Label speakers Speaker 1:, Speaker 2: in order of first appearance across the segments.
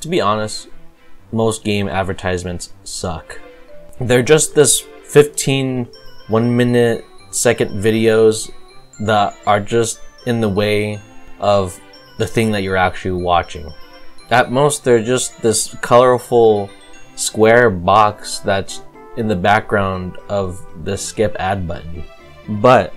Speaker 1: to be honest, most game advertisements suck. They're just this 15 one minute second videos that are just in the way of the thing that you're actually watching. At most, they're just this colorful square box that's in the background of the skip ad button. But,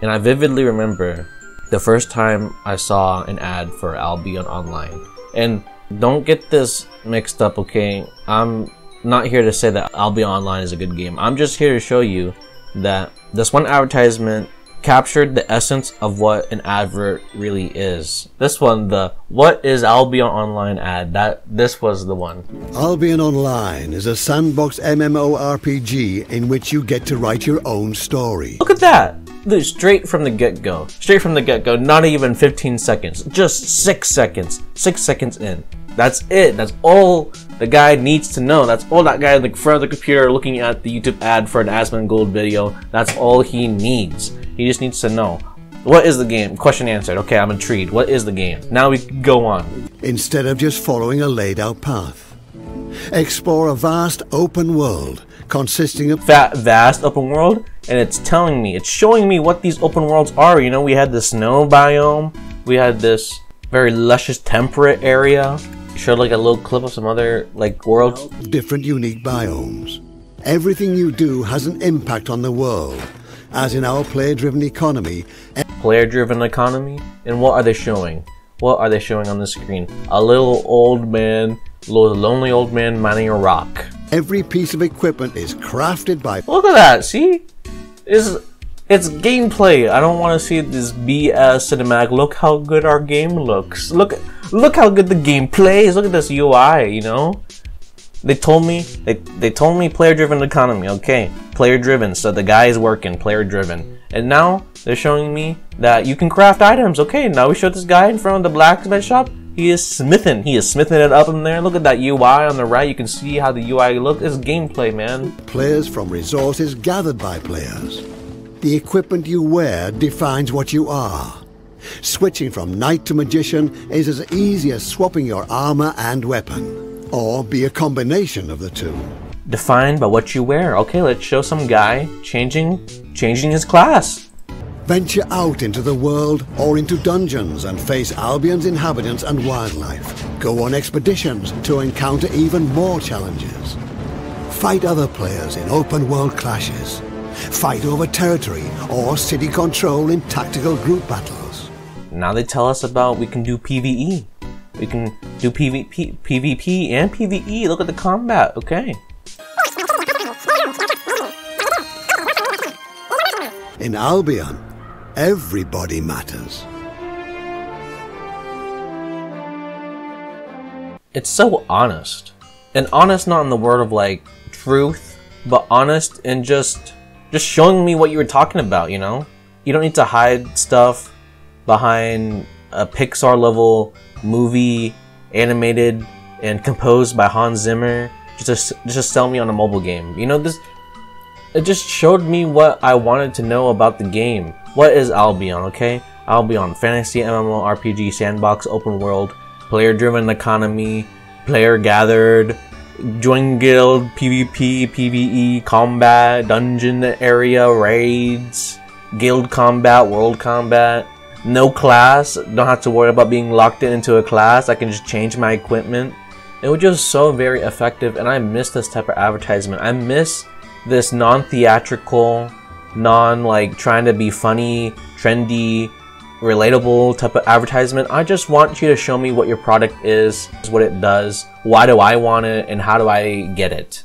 Speaker 1: and I vividly remember the first time I saw an ad for Albion Online. And don't get this mixed up, okay? I'm not here to say that Albion Online is a good game. I'm just here to show you that this one advertisement captured the essence of what an advert really is. This one, the what is Albion Online ad, that this was the one.
Speaker 2: Albion Online is a sandbox MMORPG in which you get to write your own story.
Speaker 1: Look at that! Straight from the get-go. Straight from the get-go, not even 15 seconds. Just 6 seconds. 6 seconds in. That's it. That's all the guy needs to know. That's all that guy in the front of the computer looking at the YouTube ad for an Asmongold video. That's all he needs. He just needs to know. What is the game? Question answered. Okay, I'm intrigued. What is the game? Now we go on.
Speaker 2: Instead of just following a laid out path. Explore a vast open world consisting of
Speaker 1: fat vast open world and it's telling me it's showing me what these open worlds are you know we had the snow biome we had this very luscious temperate area showed like a little clip of some other like worlds.
Speaker 2: Different unique biomes. Everything you do has an impact on the world, as in our player-driven economy.
Speaker 1: Player-driven economy? And what are they showing? What are they showing on the screen? A little old man, little lonely old man mining a rock.
Speaker 2: Every piece of equipment is crafted by.
Speaker 1: Look at that! See, is it's gameplay. I don't want to see this BS cinematic. Look how good our game looks. Look, look how good the game plays. Look at this UI. You know, they told me they they told me player-driven economy. Okay, player-driven. So the guy is working player-driven, and now they're showing me that you can craft items. Okay, now we showed this guy in front of the blacksmith shop. He is smithing. He is smithing it up in there. Look at that UI on the right. You can see how the UI looks. It's gameplay, man.
Speaker 2: Players from resources gathered by players. The equipment you wear defines what you are. Switching from knight to magician is as easy as swapping your armor and weapon, or be a combination of the two.
Speaker 1: Defined by what you wear. Okay, let's show some guy changing changing his class.
Speaker 2: Venture out into the world or into dungeons and face Albion's inhabitants and wildlife. Go on expeditions to encounter even more challenges. Fight other players in open world clashes fight over territory, or city control in tactical group battles.
Speaker 1: Now they tell us about we can do PvE. We can do PvP, PvP and PvE. Look at the combat, okay.
Speaker 2: In Albion, everybody matters.
Speaker 1: It's so honest. And honest not in the word of like truth, but honest and just just showing me what you were talking about, you know? You don't need to hide stuff behind a Pixar level movie animated and composed by Hans Zimmer just to, just sell me on a mobile game. You know, this it just showed me what I wanted to know about the game. What is Albion, okay? Albion, fantasy MMORPG sandbox open world, player driven economy, player gathered, join guild, PvP, PvE, combat, dungeon area, raids, guild combat, world combat. No class, don't have to worry about being locked into a class. I can just change my equipment. It was just so very effective and I miss this type of advertisement. I miss this non-theatrical, non like trying to be funny, trendy, relatable type of advertisement. I just want you to show me what your product is, what it does, why do I want it, and how do I get it.